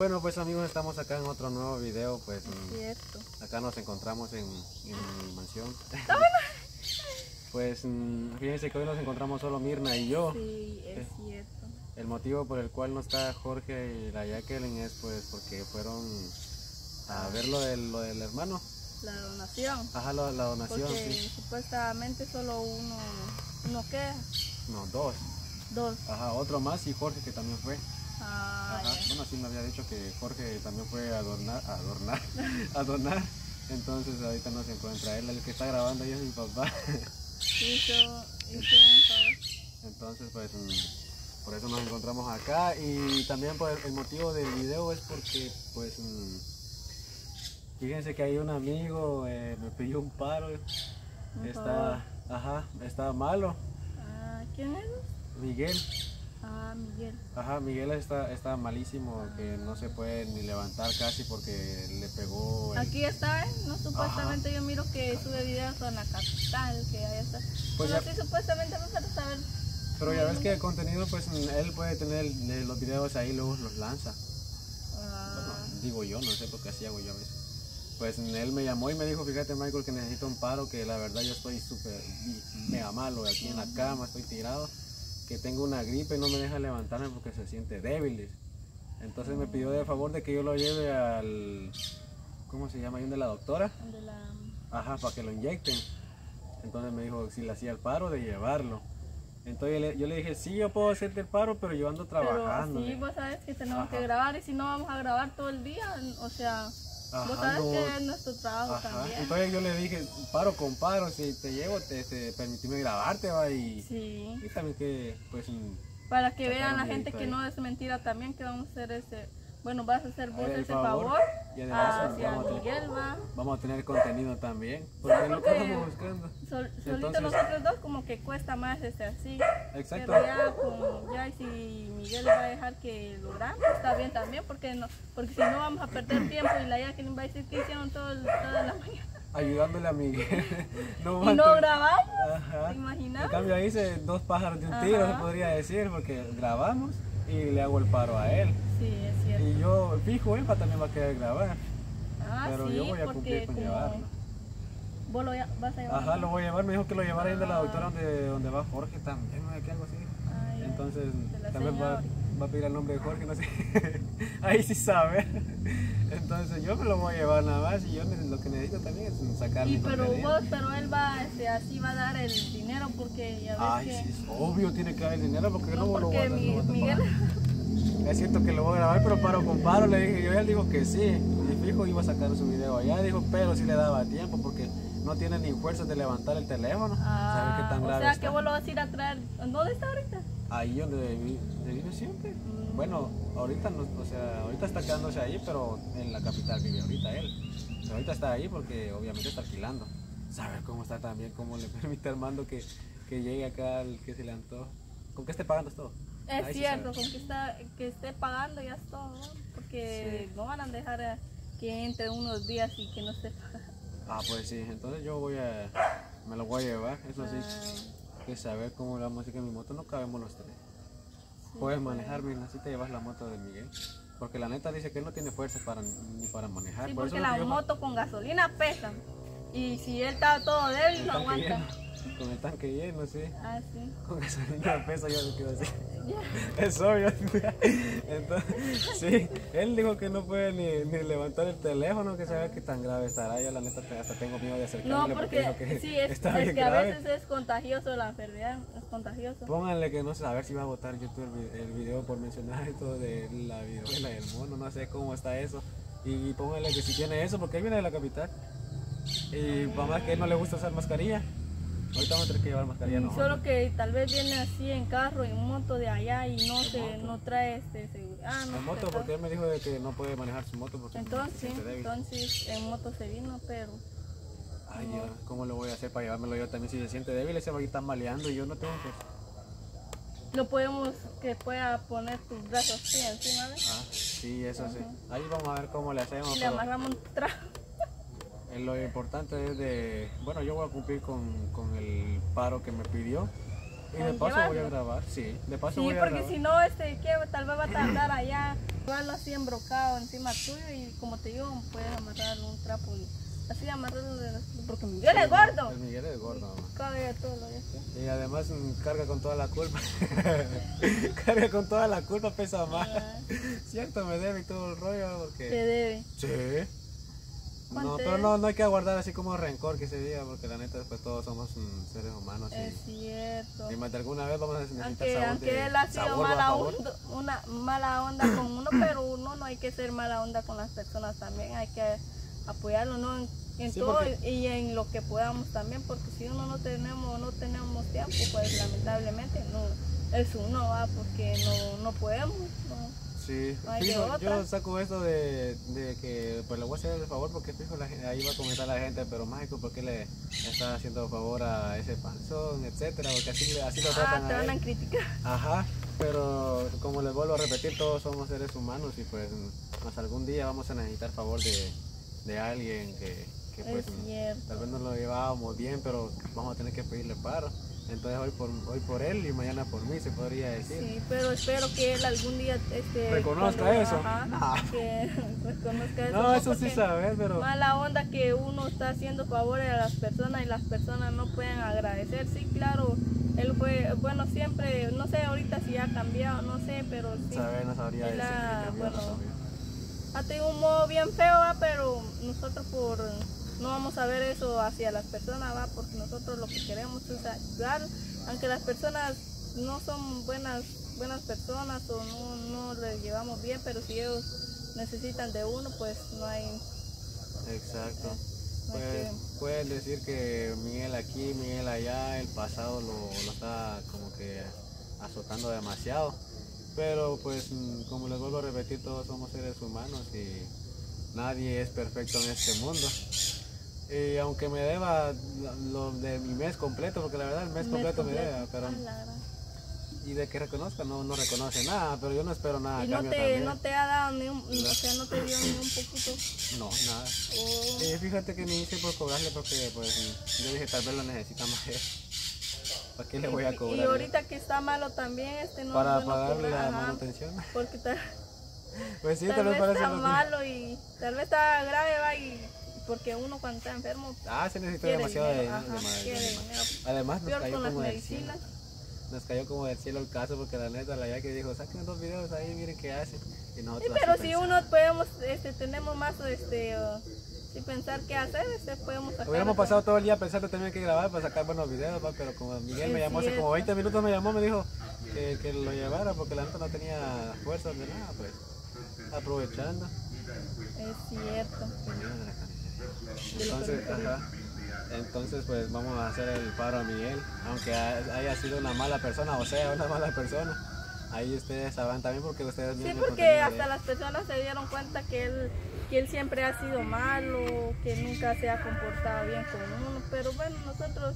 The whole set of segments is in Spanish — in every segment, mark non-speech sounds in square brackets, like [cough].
Bueno pues amigos estamos acá en otro nuevo video pues Cierto. acá nos encontramos en, en mi mansión [laughs] pues mm, fíjense que hoy nos encontramos solo Mirna y yo Sí, es Eh. cierto. el motivo por el cual no está Jorge y la Jacqueline es pues porque fueron a ver lo del, lo del hermano La donación. ajá la donación Porque sí supuestamente solo uno, uno queda. no dos Dos. ajá otro más y Jorge que también fue Ajá. Bueno, sí me había dicho que Jorge también fue a donar, a donar, [laughs] a donar. Entonces ahorita no se encuentra él, el que está grabando ahí es mi papá. Hizo, hizo. Entonces pues mm, por eso nos encontramos acá y también pues el motivo del video es porque pues mm, fíjense que hay un amigo eh, me pidió un paro, Un está, ajá, está malo, Ah, ¿quién es? Miguel. Ah, Miguel. Ajá, Miguel está, está malísimo, que no se puede ni levantar casi porque le pegó el Aquí está, ¿eh? No, supuestamente yo miro que sube videos en la capital, que ahí está. Pues Pero ya- sí, supuestamente me falta saber. Pero ya ves que el contenido, pues él puede tener los videos ahí, luego los lanza. Bueno, Ah, digo yo, no sé por qué así hago yo a veces. Pues él me llamó y me dijo, fíjate Michael que necesito un paro, que la verdad yo estoy súper mega malo aquí en la cama, estoy tirado, que tengo una gripe y no me deja levantarme porque se siente débil. Entonces me pidió de favor de que yo lo lleve al, ¿cómo se llama? Ahí donde la doctora. de la. Ajá, para que lo inyecten. Entonces me dijo si le hacía el paro de llevarlo. Entonces yo le, yo le dije, sí, yo puedo hacerte el paro, pero yo ando trabajando. Sí, vos sabes que tenemos Ajá. que grabar y si no vamos a grabar todo el día, o sea, Ajá, vos sabes no. que es nuestro trabajo Ajá. también. Entonces yo le dije, paro con paro, si te llevo, te, te permitime grabarte, va, y, Sí, y también que, pues, para que vean la gente que ahí. no es mentira también, que vamos a hacer ese, bueno, vas a hacer vos ese favor, favor, y además hacia vamos a tener- Miguel, va. vamos a tener contenido también, porque es lo que porque- estamos buscando. Sol- solito nosotros dos como que cuesta más este así. Exacto. Pero ya, con, ya y si Miguel va a dejar que lo grabe, está bien también, porque no, porque si no vamos a perder [clears throat] tiempo y la Jacqueline va a decir que hicieron todo toda la mañana. Ayudándole a Miguel. [laughs] no Y no grabamos, Ajá. ¿te imaginas? En cambio ahí hice dos pájaros de un tiro, Ajá. se podría decir, porque grabamos y le hago el paro a él. Sí, es cierto. Y yo, fijo, él va- también va a querer grabar. Ah, pero sí, yo voy a porque cumplir con llevarlo. Vos lo vas a llevar. Ajá, lo voy a llevar, me dijo que lo llevara ahí de la Ah. doctora donde, donde va Jorge también, no sé qué, algo así. Ay, Entonces, también va. Va a pedir el nombre de Jorge, no sé. [laughs] ahí sí sabe. Entonces, yo me lo voy a llevar nada más y yo lo que necesito también es sacar Y mi pero contenido. vos, pero él va, este, así va a dar el dinero porque ya ves Ay, que... sí, es obvio, tiene que haber dinero porque no, no, lo voy porque a, no mi- a Miguel... [laughs] Es cierto que lo voy a grabar, pero paro con paro, le dije, yo él dijo que sí, y fijo iba a sacar su video allá, dijo, pero sí le daba tiempo porque no tiene ni fuerzas de levantar el teléfono, Ah, qué tan o grave sea está. que vos lo vas a ir a traer. ¿Dónde está ahorita? Ahí donde vi- donde vive siempre. Bueno, ahorita no, o sea, ahorita está quedándose ahí, pero en la capital vive ahorita él. Pero ahorita está ahí porque obviamente está alquilando. Saber cómo está también, cómo le [laughs] permite Armando que, que llegue acá al que se le antoja. ¿Con qué esté pagando todo? Es Ahí sí cierto, con que, está, que esté pagando ya es todo, ¿no? Porque no van a dejar que entre unos días y que no esté [laughs] pagando. Ah, pues sí, entonces yo voy a, me lo voy a llevar, eso sí, Ah, que saber cómo le vamos a decir que en mi moto no cabemos los tres. Puedes manejar, mira, así te llevas la moto de Miguel. Porque la neta dice que él no tiene fuerza para, ni para manejar. Sí, por porque la moto con gasolina pesa. Y si él está todo débil, no aguanta. lleno, con el tanque lleno, sí. Ah, sí. Con gasolina pesa yo me quedo así. [laughs] Es obvio. Entonces, sí, él dijo que no puede ni, ni levantar el teléfono, que sabe que tan grave estará. Yo la neta hasta tengo miedo de No, acercarme porque dijo que sí, es, está es que a grave. veces es contagioso la enfermedad, es contagioso. Pónganle que no sé, a ver si va a votar YouTube el, el video por mencionar [laughs] esto de la viruela del mono, no sé cómo está eso. Y pónganle que si tiene eso, porque él viene de la capital. Y mamá que a él no le gusta usar mascarilla. Ahorita vamos a tener que llevar mascarilla, ¿no? Solo que tal vez viene así en carro, en moto de allá y no se, moto. no trae este seguridad. Ah, no En moto, porque él me dijo de que no puede manejar su moto porque Entonces, entonces en moto se vino, pero Ay, Dios, ¿cómo lo voy a hacer para llevármelo yo también? Si se siente débil, ese va a estar maleando y yo no tengo que... lo podemos que pueda poner tus brazos así encima de Ah, sí, eso sí. Ahí vamos a ver cómo le hacemos. y le pero amarramos un. Lo importante es de... Bueno, yo voy a cumplir con, con el paro que me pidió. Y de paso voy a llevarlo. grabar, sí. De paso Sí, voy a porque grabar. si no, este, que tal vez va a tardar allá Igual así embrocado encima tuyo y como te digo, puedes amarrar un trapo y así amarrarlo de- porque Miguel es gordo. El Miguel es gordo, mamá. Cabe todo lo. Y además mm, carga con toda la culpa. [laughs] carga con toda la culpa, pesa más. Cierto, [laughs] me debe y todo el rollo Te porque... debe. Sí. No, ¿Cuánto pero no, no hay que aguardar así como rencor que se diga, porque la neta después todos somos mm, seres humanos Es y, cierto. y más de alguna vez vamos a necesitar Aunque, sabor aunque de- él ha sido mala onda, una mala onda con uno, [coughs] pero uno no hay que ser mala onda con las personas también, hay que apoyarlo ¿no? en, en Sí, todo porque- y en lo que podamos también, porque si uno no tenemos no tenemos tiempo, pues lamentablemente no es uno va porque no, no podemos. no. Sí, fijo, yo saco esto de, de que pues le voy a hacer el favor porque fijo, la ahí va a comentar la gente, pero Michael, ¿por qué le está haciendo favor a ese panzón, etcétera? Porque así, le- así lo Ah, tratan te a van a criticar. Ajá, pero como les vuelvo a repetir, todos somos seres humanos y pues más algún día vamos a necesitar favor de, de alguien que, que pues tal vez no lo llevábamos bien, pero vamos a tener que pedirle paro. Entonces hoy por, hoy por él y mañana por mí se podría decir. Sí, pero espero que él algún día este, Reconozca cuando- eso. ajá, [laughs] que reconozca eso. No, eso sí sabes, pero... Mala onda que uno está haciendo favores a las personas y las personas no pueden agradecer. Sí, claro, él fue, bueno, siempre, no sé ahorita si ha cambiado, no sé, pero sí. Saber, no sabría decir ha- que cambió, no bueno, sabría. Ha tenido un modo bien feo, ¿va? pero nosotros por no vamos a ver eso hacia las personas, ¿va? porque nosotros lo que queremos es ayudar, aunque las personas no son buenas buenas personas o no, no les llevamos bien, pero si ellos necesitan de uno, pues no hay, Exacto. no hay Pues, pueden decir que Miguel aquí, Miguel allá, el pasado lo, lo está como que azotando demasiado. Pero pues mm, como les vuelvo a repetir, todos somos seres humanos y nadie es perfecto en este mundo. Y aunque me deba lo de mi mes completo, porque la verdad el mes que... completo me completo. deba, pero Ah, y de que reconozca no, no reconoce nada, pero yo no espero nada. Y no te, también. no te ha dado ni un, o sea, no te dio ni un poquito. No, nada. o- Eh, fíjate que ni hice por cobrarle porque pues yo dije tal vez lo necesita más. ¿Para qué le voy a cobrar? Y ahorita que está malo también, este no Para bueno pagarle la manutención. Porque tal, [laughs] Pues sí, tal tal vez vez está malo y tal vez está grave, va, y porque uno cuando está enfermo Ah, se necesita demasiado de, dinero, de ajá, madre, quiere de- dinero. Además nos Peor cayó con las como del cielo. Nos cayó como del cielo el caso porque la neta la ya que dijo, saquen dos videos ahí, miren qué hacen. Y Sí, nosotros pero así si uno podemos, este, tenemos más, este, uh, pensar qué hacer, este, podemos sacar. Hubiéramos pasado todo el día pensando también que grabar para sacar buenos videos, va, pero como Miguel me llamó hace como cierto. 20 minutos, me llamó, me dijo que, que lo llevara porque la neta no tenía fuerza de nada, pues aprovechando. Es cierto. Entonces, ajá. Entonces, pues vamos a hacer el paro a Miguel, aunque ha- haya sido una mala persona, o sea, una mala persona. Ahí ustedes sabrán también porque ustedes Sí, porque hasta las personas se dieron cuenta que él, que él siempre ha sido malo, que nunca se ha comportado bien con uno, pero bueno, nosotros,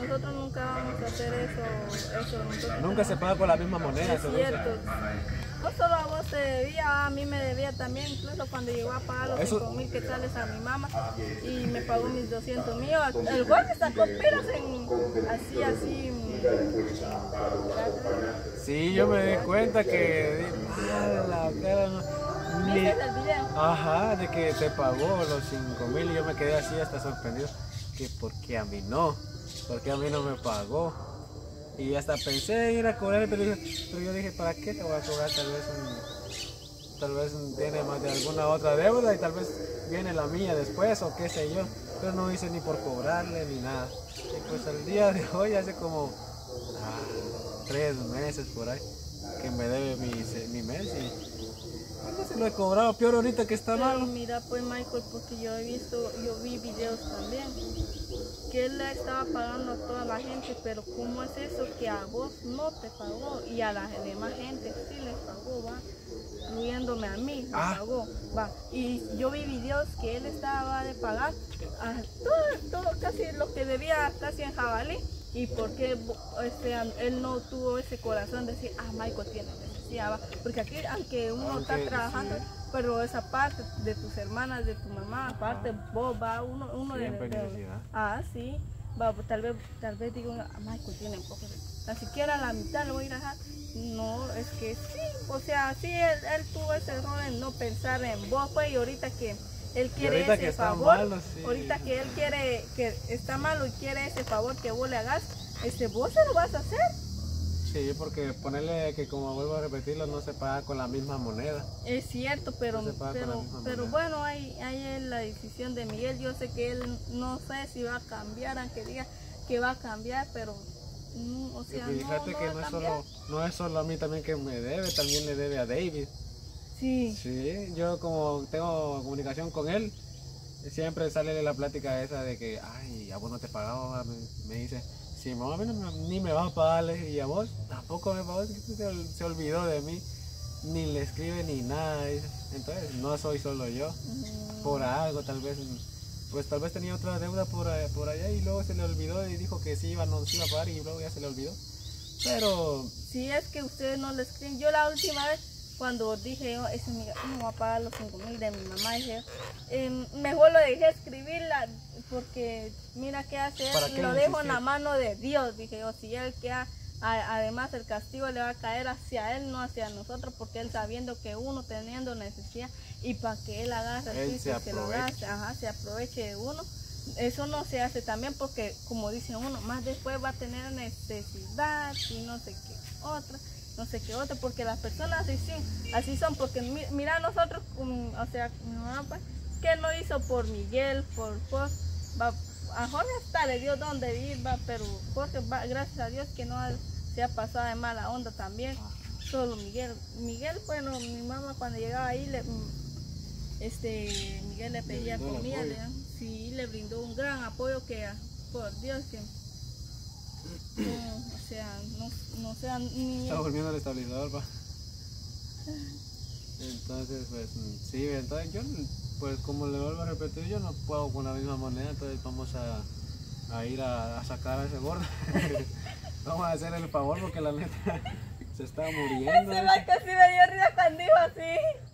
nosotros nunca vamos a hacer eso, eso Nunca se paga con la misma moneda, Es cierto. No solo a vos te debía, a mí me debía también, incluso cuando llegó a pagar los Eso- 5 mil quetzales a mi mamá y me pagó mis 200 mil. El güey me sacó pilas en así, así. mm, Sí, yo me di cuenta que... ah, la cara no-. Ajá, de que te pagó los 5 mil y yo me quedé así hasta sorprendido. Que por qué a mí no, porque a mí no me pagó. Y hasta pensé en ir a cobrar, pero, pero yo dije, ¿para qué te voy a cobrar? Tal vez un- tal vez tiene más de alguna otra deuda y tal vez viene la mía después o qué sé yo. Pero no hice ni por cobrarle ni nada. Y pues el día de hoy, hace como ah, tres meses por ahí, que me debe mi, mi mes y no se lo he cobrado, peor ahorita que está malo. mira pues Michael, porque yo he visto, yo vi videos también, que él le estaba pagando a toda la gente, pero ¿cómo es eso que a vos no te pagó y a la demás gente sí les pagó, va? Incluyéndome a mí, me Ah. pagó, va. Y yo vi videos que él estaba de pagar a todo, todo, casi lo que debía casi en jabalí. ¿Y por qué este, él no tuvo ese corazón de decir, ah, Michael tiene? Porque aquí, aunque uno Aunque, está trabajando, sí. pero esa parte de tus hermanas, de tu mamá, aparte vos, va, uno, uno de, Siempre de-. Ah, sí. Va, pues, tal vez, tal vez digo, ah, Michael tiene un poco siquiera la mitad lo voy a ir a dejar. No, es que sí, o sea, sí, él, él tuvo ese error en no pensar en vos, pues, y ahorita que él quiere ese que favor, malo, sí. ahorita que él quiere, que está malo y quiere ese favor que vos le hagas, ese vos se lo vas a hacer. Sí, porque ponerle que como vuelvo a repetirlo, no se paga con la misma moneda. Es cierto, pero, No pero, bueno, ahí, ahí es la decisión de Miguel. Yo sé que él no sé si va a cambiar, aunque diga que va a cambiar, pero mm, o Y sea, fíjate no, que no no es, solo, no es solo a mí también que me debe, también le debe a David. Sí, Sí, yo como tengo comunicación con él, siempre sale la plática esa de que, ay, a vos no te pagaba, me, me dice, si mamá no me- ni me vas a pagarle y a vos tampoco me pagó, se, se olvidó de mí, ni le escribe ni nada, entonces no soy solo yo, mm, por algo tal vez, pues tal vez tenía otra deuda por, a- por allá y luego se le olvidó y dijo que sí iba, nos iba a pagar y luego ya se le olvidó, pero si es que ustedes no le escriben. Yo la última vez, cuando dije, oh, ese Miguel no va a pagar los 5 mil de mi mamá, dije, em, mejor lo dejé escribirla, porque mira qué hace él, ¿Para qué lo dejo en la mano de Dios. Dije yo, si él queda, a- además el castigo le va a caer hacia él, no hacia nosotros, porque él sabiendo que uno teniendo necesidad y para que él agarre el piso se lo aproveche. ajá, se aproveche de uno. Eso no se hace también porque, como dice uno, más después va a tener necesidad y no sé qué otra, no sé qué otra, porque las personas así, sí, así son, porque mi- mira nosotros, mm, o sea, mi mamá, pues, ¿qué no hizo por Miguel, por Jorge? Va, a Jorge hasta le dio donde vivir, va, pero Jorge, va, gracias a Dios que no ha- se ha pasado de mala onda también, solo Miguel. Miguel, bueno, mi mamá cuando llegaba ahí, le, mm, este, Miguel le pedía comida, le, sí, le brindó un gran apoyo que, por Dios, que, no, sea, no, no sea ni... Está volviendo al estabilizador, pa. Entonces, pues, sí, entonces yo, pues, como le vuelvo a repetir, yo no puedo con la misma moneda, entonces vamos a, a ir a, a sacar a ese gordo. [laughs] vamos a hacer el favor porque la neta [laughs] se está muriendo. Ese man casi me dio risa cuando dijo así.